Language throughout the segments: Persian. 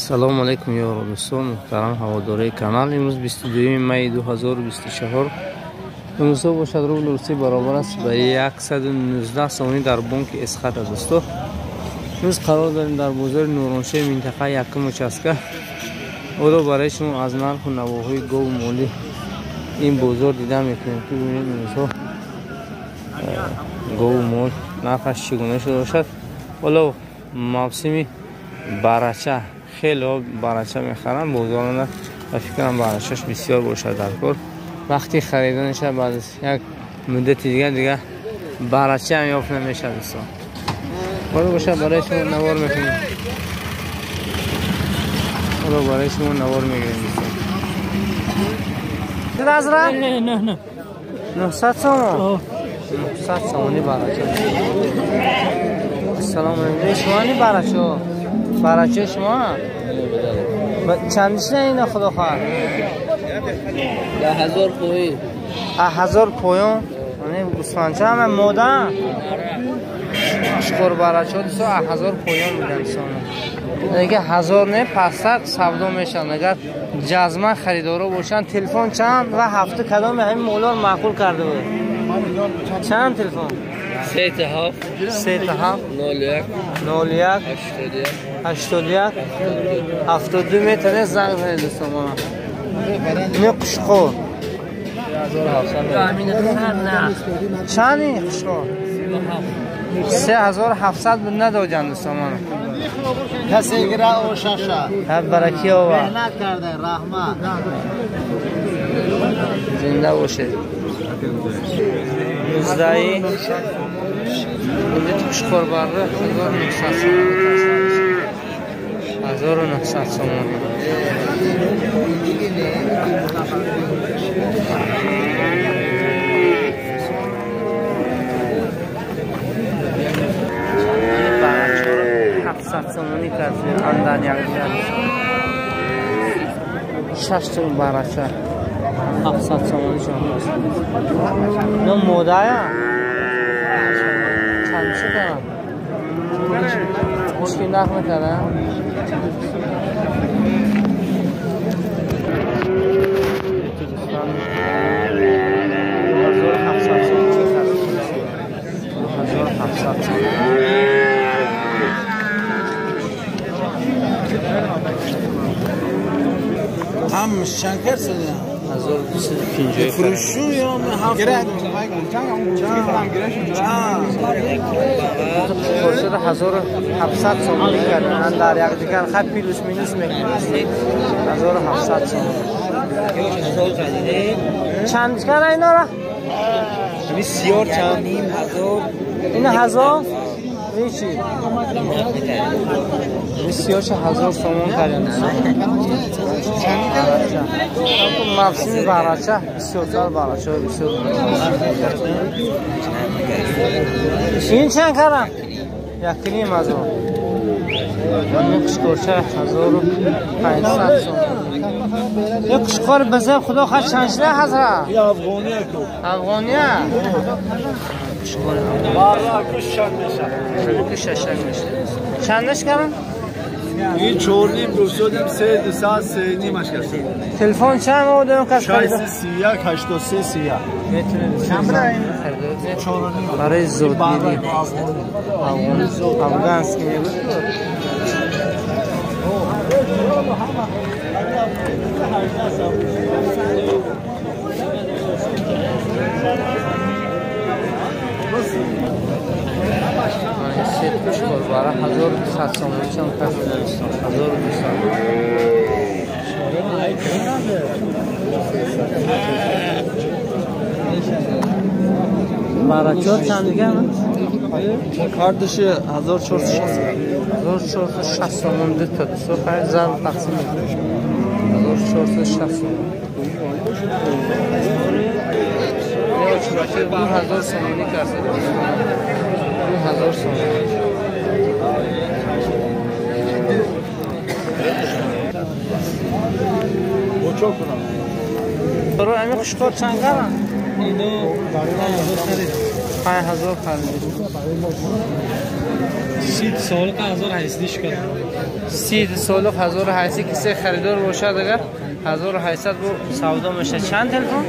салому алайкум ёро дӯстон муҳтарам ҳаводораи канал. Имрӯз 22 майи 2024 имрӯзҳо бошад рубли русӣ баробар аст ба 119 сомонӣ дар бонки эсхата дӯсто имрӯз қарор дорем дар бозори нуроншоҳи минтақаи якум участка. Оро барои шумо аз нарху навоҳои гову молӣ ин бозор дида мекунем ки бибинед имрӯзҳо гову мол нархаш чӣ гуна шуда бошад. Ҳоло мавсими барача خیلی ها برنچه می‌خرن بزرگان و فکر کنم برنچهش بسیار باشد در کار وقتی خریدنش بعد یک مدتی دیگه دیگه برچه هم یافت نمیشه بسیار برو باشد برای شما نوار می‌کنیم برو برای شما نوار می‌گیریم. دوستان نه نه نه 900 سامان 900 سامانی برچه سلام علیکم. شما نی برچه برای شما؟ بله. چندش نه اینا خدا خواهد. ده هزار پویون هزار پویون گوسفنچه همه مادم شکر برچه ده هزار پویون میدن سانه نگه هزار نه پستر سبدو میشن. نگه جزمه خریدارو باشن تلفن چند؟ و هفته کدام همین مولار معقول کرده بود؟ چند تلفن؟ سه هفت. سه هفت. نول یک. نول یک. هشتاد یک. هفتاد دو می‌تونه زنگ کنه دوستان من نه قشقو. چندی قشقو؟ سه هزار هفتصد بود ندادن دوستان من کسی گره و شاشا، هب برکی آوا مهنت کرده رحمت. زنده باشه. 19 Qurbarlı 1900 so'm. 1900 so'm. Satsımını kazıyor andan yakacağım. Şaştım baraça. Hafsat somonu şu an. Ne moda ya? چی کنم مشکل نخ می‌کنم هم شنکر شده هزار فروشو یا هفت خورشید هزار هفتصد کردن در یک دیگر خط پیلوس مینوس هزار هفتصد چند کرده اینا را؟ بسیار هزار این هزار؟ این چی؟ بسیار چه هزار سومان کردن مفسیم براچه بسیار براچه بسیار این چند کردن؟ یک نیم هزار این قشقرچه هزار و پنجصد سومان یک قشقر بزه خدا خواهد چند شده هزار؟ یا افغانیه کو افغانیه؟ بارا کش شد میشه. که ششک میشه. چندش کردن؟ این چور نیم سودیم سه دو ساعت سه نیمش کسی تلفن چند بودم کس شایسته سی یک هشت و سه سی یک می‌تونه برای زودگیری افغانسکی می‌گوید سیت کش کن برای هزار ست سامانی چند کس دارستان هزار و دوستان برای چند دیگه هم؟ کارتش هزار چهار شست هزار چهارصد شست سومون دو تا خیلی ضرب تقسیم هزار چهارصد شست سومون یا چرا دو هزار کرده دو هزار سومونی بچو کنم برو امی خوشکار چند کرن؟ اینو پنج هزار خریدیم سی سال که هزار حیثیش کرد سی سالق 1800 کسی خریدار باشد اگر 1800 بو سودا میشه. چند تلفن؟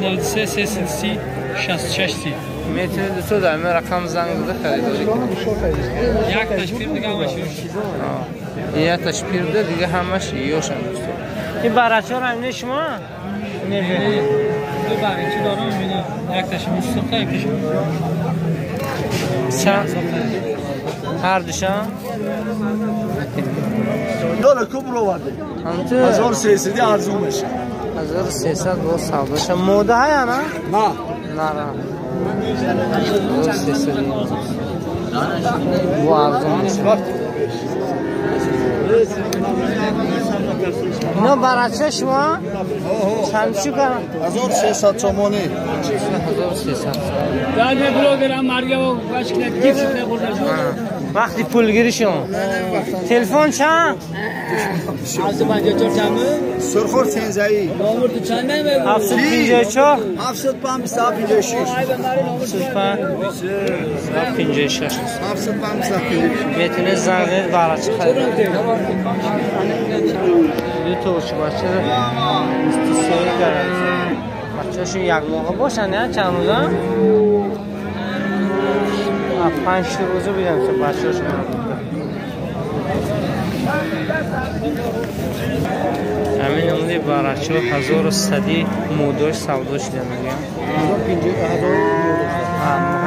93 330 66 سی. می‌تونید دوستو در این رقم زنگ بده خریداری کنید یک تشکیل دیگه همش آه. یه تشپیر ده دیگه همش یوشن دوستو این برچه ها رو همینه شما نمی‌دونی دو بغیچی دارم می‌بینی یک تشکیل سخته یکیش چند هر دوشان داره کبر آورده همونطور 1300 ارزون میشه 1300 با سوداشه موده های نه؟ نه نه نه 1300 با ارزون میشه اینا برچه شما چند چی کنم؟ 1600 تومانی. 1300 بعد بلوگر مرگه و بشکل گیفت نبرده وقتی پولگیری شما تلفن چند؟ از پنجه چور چمه سرخور تنزایی نامور تو چنده بگو 754 705 156 56 705 156 می‌تونه زنگ برچه خرید دو تا بچه بچه رو استثاری کردن بچه هاشون یک موقع باشن نه چند روزه پنج شو روزه بیدن تو بچه هاشون همین نمونه برچه هزار و صدی موداش سوداش دیدن میگم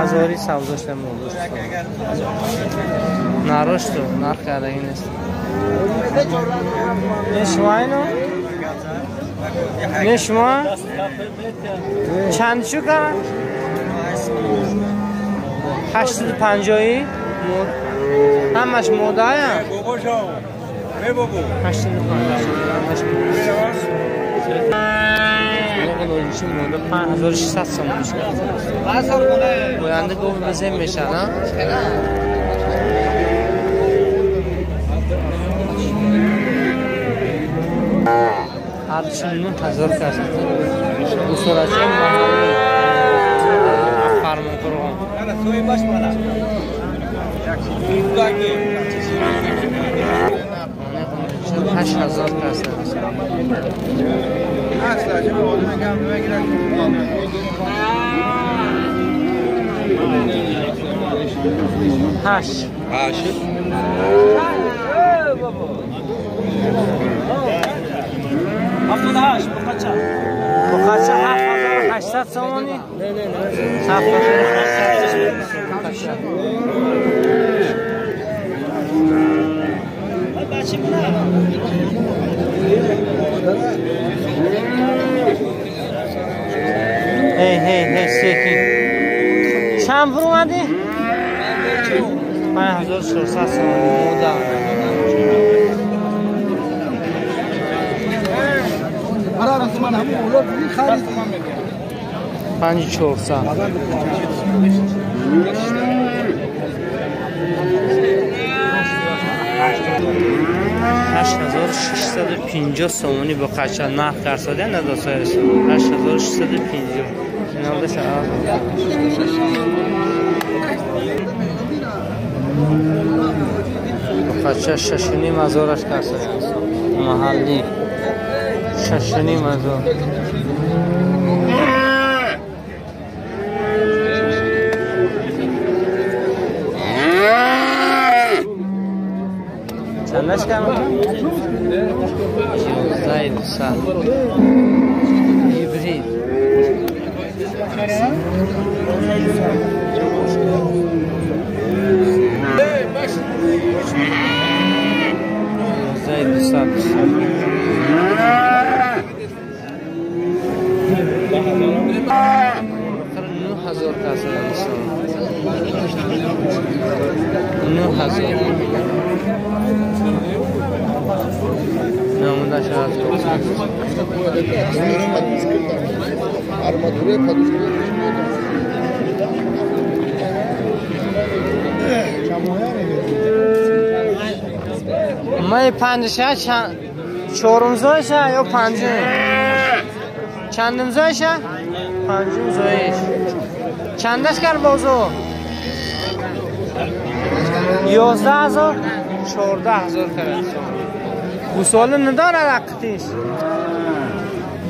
هزاری سوداش دیدن موداش نراش تو نرخ کردگی نیست نه شما اینو؟ نه شما؟ چند شو کرد؟ هشتاد و پنجایی؟ همش موده های هم؟ هشتاد و پنجایی همش موده نوشی موده پنج هزار و شیست سامونش کرد باینده گفت بزن میشه نه؟ هرچی نه هزار کس دو سرچه محلی فرمان قرآن هشت هزار کس هشت. هفتاد هشت. بخچه بخچه هفت هزار هشتصد سامانی هفت هزار و açımına. Hey hey hey şey, şey. sekin. Sen vurmadı. Ben hazır sorsa sana moda. Ara rasman hamı olur. Bir xarit. Hangi çorsa? Thank. 8650 سومونی با قشن نقد کرد ساده نداد سایر سومون 8650 جناب شهر. بچه شش و نیم هزارش کرد یعنی. محلی. ششنی مزار چندش کم یازده دوست هیبرید یازده پنجشه چند چهارم زایشه یا پنجم چندم زایشه پنجم زایش چندش کرد بازو یازده هزار چهارده هزار کرد گوساله نداره وقتیش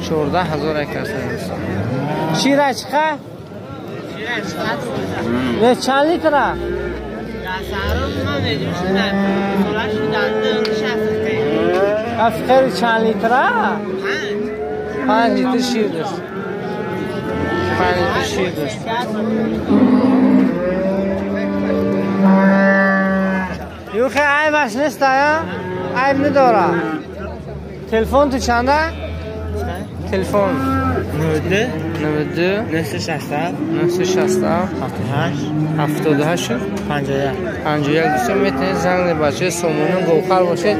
چهارده هزار کرد شیر چقه؟ نه چند لیتره؟ افکر چند لیتره؟ پنج لیتر شیر داشت. پنج لیتر شیر داشت. یوخی عیبش نیست یا؟ عیب نداره. تلفن تو چنده؟ تلفن. 92 92 960 960 78 78 51 51 دوستان می‌تونید زنگ بچه سومون گوخر باشه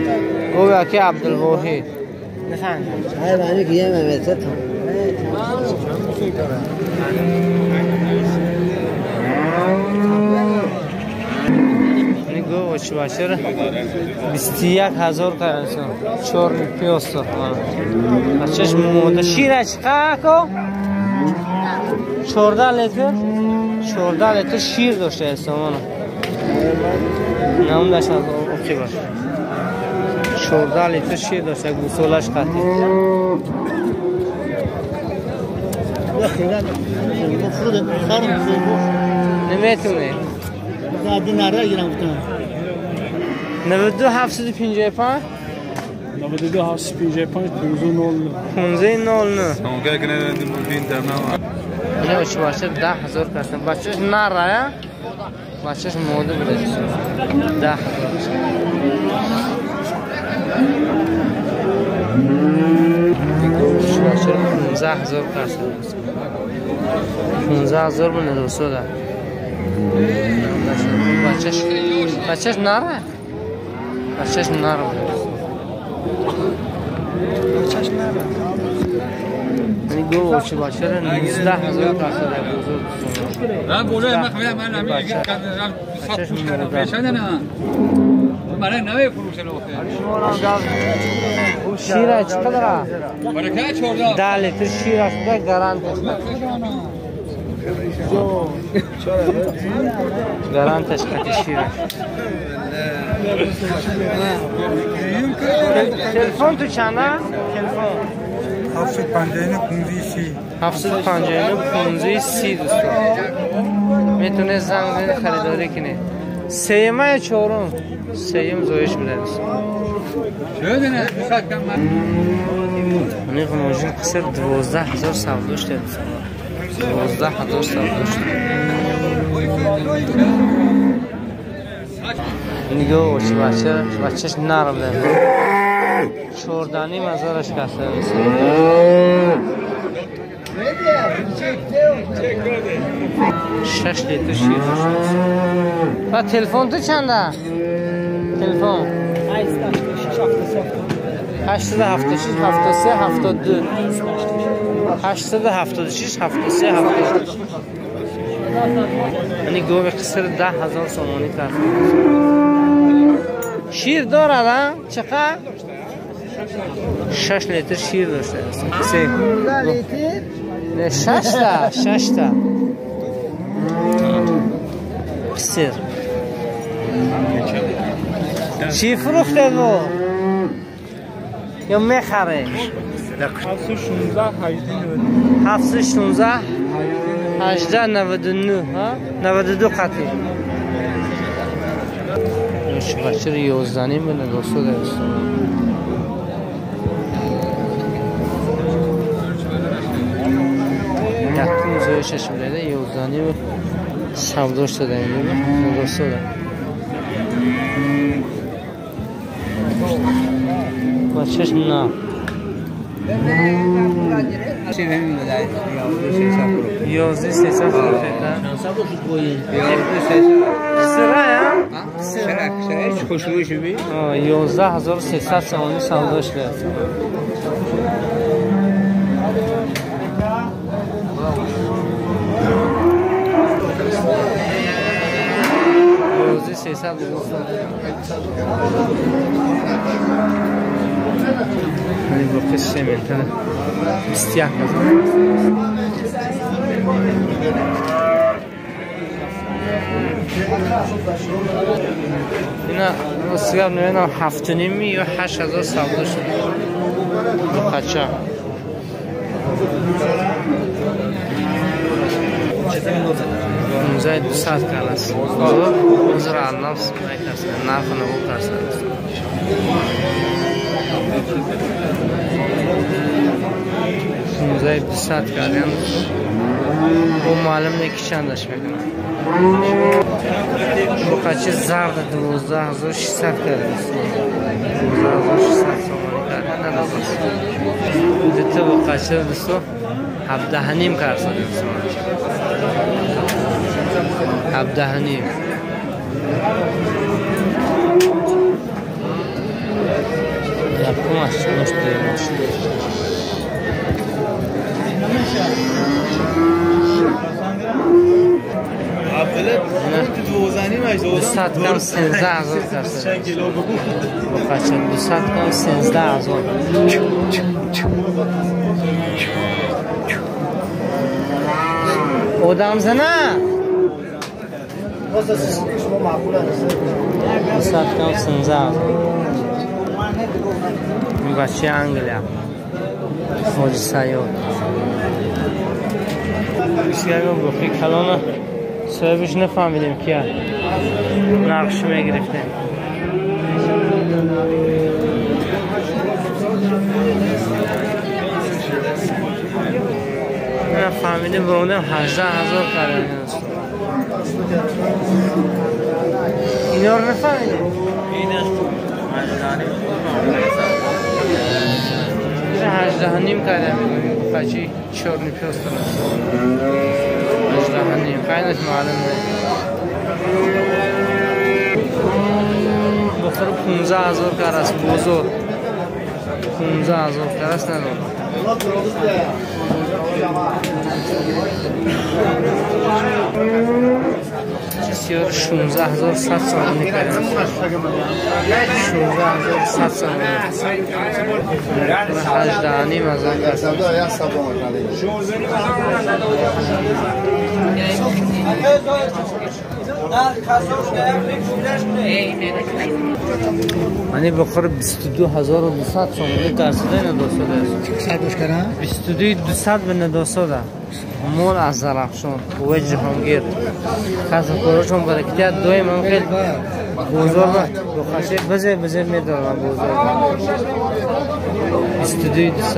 گویا که عبدالواحد بفهم های معنی که یه ممیزه تا نگاه بچه بچه را 21 هزار کرنسان چهار پیاز تا بچهش موده شیر چقدر کو 14 لیتر 14 لیتر شیر داشته استمان نام داشت اوکی باشه 14 لیتر شیر داشته گوسولش قطعی مفروض خار مفروض نمی‌تونه بعدی نره گیرم گفتم 92 755 92 755 15 15 99 اونجا که این تمام اینه بچه باشه ده هزار کردن بچهش نره بچهش موده بوده ده هزار بچه باشه پونزه هزار کردن پونزه هزار بونه دوستو ده بچهش بچهش نره بچهش نره بوده یعنی گو بچه باشه رو 19 هزار کاسه در بزرگ من بوله من خیلی من نمی بچه. خط برای نوی فروش رو شیر چقدر برای که چورده ده لیتر شیر شده گرانت گرانتش کتی شیر تلفن تو چنده؟ تلفن هفتاد پنجاه پونزی سی 759 15 30 دوستان می‌تونه زنگ خریداری کنه یا چهارم سیم زویش بوده دوستان شده نه صد کم من اونی خماجین قصر دوازده هزار سوداش داره دوازده هزار سوداش نگاه بچه بچه بچهش نرم داره چوردانی تلفن 876 73 72 876 73 72 یعنی گوه قصر ده هزار سومانی کرد شیر دارد ها؟ چقدر؟ شش لیتر شیر داشته. نه شش تا شش تا قصر چی فروخته بو؟ یا می‌خره؟ 716 18 99 ها 92 قطعی چه بچه رو یوزدانی بینه دوستو درست یکی زویشش بلیده یوزدانی به سوداش داده این دوستو داره بچهش نه چی همین بدهی یازده سیصد فروخته سرا یا؟ شرک شرک خوشبوش بی آه، یازده هزار و سیصد سوانی سوداش کرد یازده سیصد با قصه سیمنتر بیست یک هزار اینا گپ نمی‌دونم هفت و نیمی یا هشت هزار سودا شده دو قچه 15 200 کالاست حضور النفس می‌کرد نرخ نبود کرد پونزه دوست کردن او معلوم نه که چندش می‌کنه بو قچه زرد دوازده هزار شیست کردن دوازده هزار شیست ساده هفته هنیم Yapılmaz. Nasıl duyulmaz? دوصد کم سنزده هزار درصد بخچه دوصد کم سنزده هزار اودام زنه دوصد کم سنزده هزار این بچه انگلیا حاج سیاد بسیار بخی کلانه صاحبش نفهمیدیم که نقش می‌گرفتیم نفهمیدیم به اونم هجده هزار کرده اینا رو نفهمیدیم هجده نیم می‌گویم بچه چورنی پیست هجده نیم قیدش معلوم نیست بخور پونزه هزار کر است بزرگ پونزه هزار کر است ندارم بسیار 16 هزار ست سال می‌کنه 16 هزار ست سال 18 نیم هزار کس منی بخور من این بخار 22200 سال در داره نداسته است. چه دوش کردن؟ 22200 به نداسته مول از زرخشان قوه جهانگیر. خاص کارشون برای کتیت دوی من خیلی بزرگ بخشه بزه بزه میدارم بزرگ 22200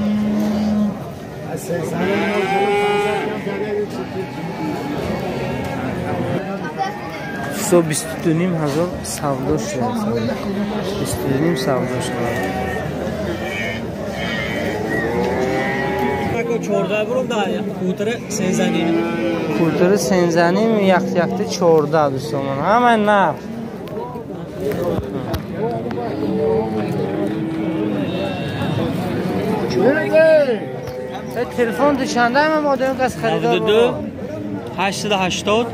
со бисту ним ҳазор савдо шуд бисту ним савдо шуд кӯтари сензаним яхтяхти чорда дӯстомон ҳамаи нарх Чуриге! تلفن دوشنده همه ما داریم از خریدار 92 880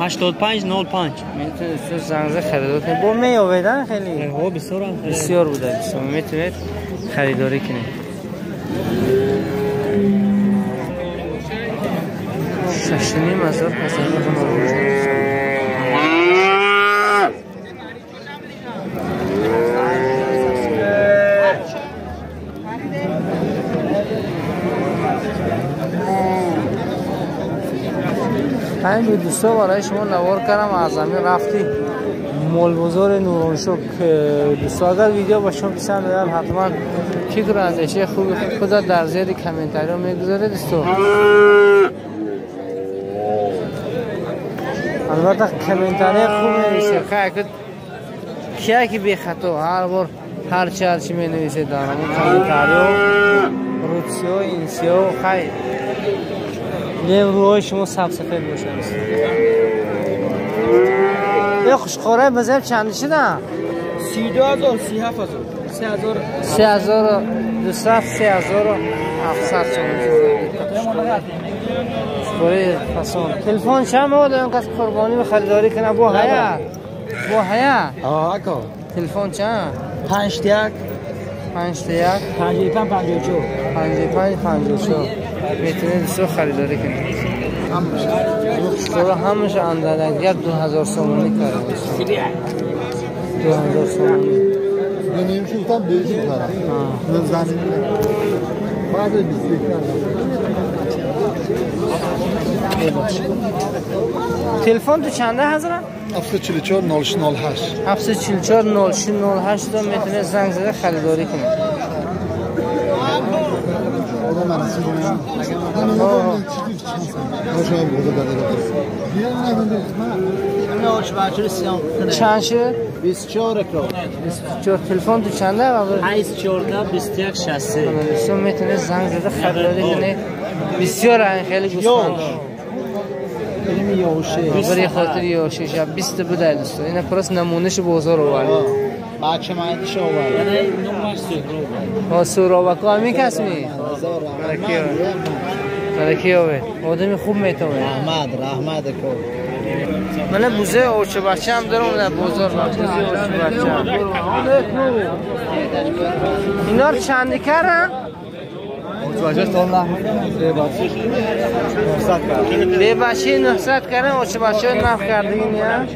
85 05 می‌تونید زنگزه خریدار کنید با می خیلی. ها بسیار هم بسیار بوده بسیار. می‌تونید خریداری کنید شش نیم هزار پس همین دوستا برای شما نوار کردم از زمین رفتی. مول بزار نوران دوستا اگر ویدیو با شما پسند بیاد حتما فکر و اندیشه خوبی خود در زیر کامنتاری رو می‌گذاره دوستو البته کامنتاری خوب نویسه خیلی کیا که بی خطا هر بار هر چی هر چی می نویسه دارم اون کامنتاری و اینسی خیلی روهای شما سب سفید باشه یه خوشخوره بزنیم چند شدن سی دو هزار سی هفت هزار. سه هزار. سه هزار و دوست سه هزار هفتصد خوشخوره فسان تلفن چند بود اینقدر قربانی به خریداری کنه؟ با حیا. با حیا. آه اکا. تلفن چند؟ پنج تیک پنج تا یک. پنجه پنج پنجه چو پنج پنج پنج چهار. می‌تونه دوستو خریداری کنید تو همش اندازه اگر دو هزار سومانی کرده دو هزار Benim şu tam değişik var. Nızdan. Bazı bizlikler. تلفن تو چنده حضرت؟ 744 0608 744 0608 تا می‌تونه زنگ زده خریداری کنه سیام چند شد؟ 24 اکرام 24 تلفن تو چنده؟ قبل 8 14 21 60 دوستو می‌تونه زنگ زده خریداری کنه بسیار این خیلی گوسفند. بریم یوشه. برای خاطر یوشه. شب 20 بده دوستو این پرس نمونش بازار آورده بچه من شو بر یعنی نماش سهرو ها سورا و کامی کسمی برکی آوه آدمی خوب می‌تونه رحمت رحمت کو. من بوزه اوچه بچه هم دارم در بازار بوزه اوچه بچه هم اینا رو چندی کردن؟ به بچه 900 کردن اوچه بچه نف کردگین یا؟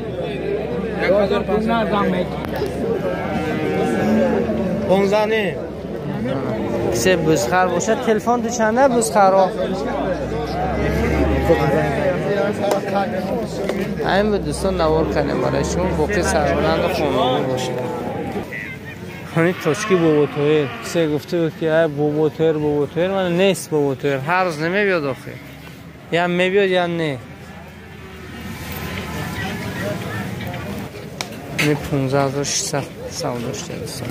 پونزانی کسی بزخر باشه تلفن تو چنده بزخر ها همین به دوستان نوار کنیم برای شما بوقی سربلند و خانواده باشه. همین توشکی بابا تویر کسی گفته بود که ای بابا تویر بابا تویر من نیست بابا تویر هر روز نمیبیاد آخه. یا میبیاد یا نه. این 15600 سوداش دارستان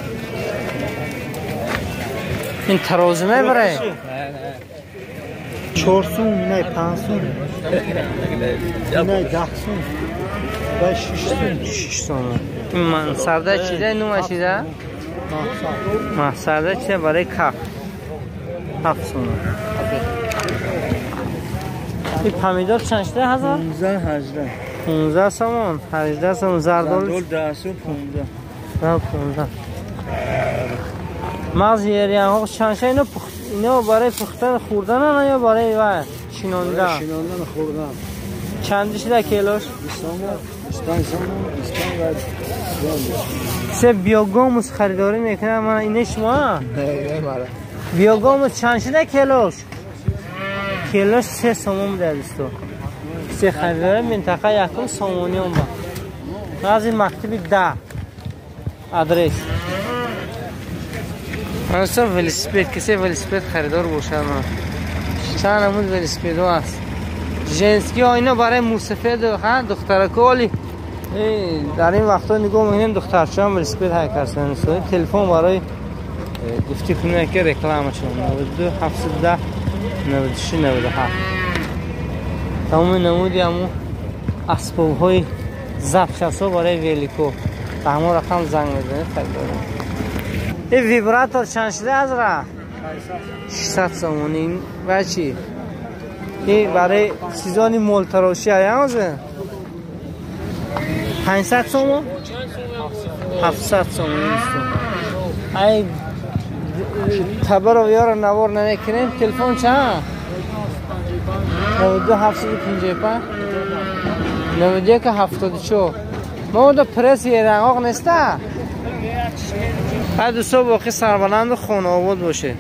این ترازمه برای çorsun ne pansun. Ne dahsun. Ve şişsin. شش تومن این من سرده چیده اینو مشیده ما سرده چیده برای کف هفت تومن این پمیدار چند شده هزار؟ 15 18 15 سامان 18 سامان زردال دول 10 15 نه 15 مغز یریان ها چند شه اینو پخت اینو برای پختن خوردن نه یا برای و چینانده Şinondan kurdan. چند شده کیلوش؟ İstanbul. İstanbul. İstanbul. سه بیاگاموس خریداری می‌کنه من اینه شما Ne var? بیاگاموس چند شده کیلوش کیلوش سه سومون ده دوستو سه خریداری منطقه یکم سومونی اون با این مکتبی ده ادرس من سو ولسپید کسی ولسپید خریدار باشه من چند همون ولسپید هست. جنسکی ها اینا برای موسفید ها دخترکا ولی ای، در این وقتا نگاه می‌کنیم دخترچه هم ولسپید های کرسن تلفن برای گفتی کنه که رکلامش 92 710 96 97 تمام نمودی همون اسباب های زبخص ها برای ویلیکو. همون رقم زنگ بزنید خریداره این ویبراتور چند شده از را 600 سامونی این و چی این برای چیزانی مولتراشی های همازه 500 سومون 700 سومون ای تبر و یار نوار نمی‌کنیم تلفن چند 92 755 91 74 ما اون پرس یه رنگاق نیسته بعد دوستا باقی سربلند و خانه آباد باشه.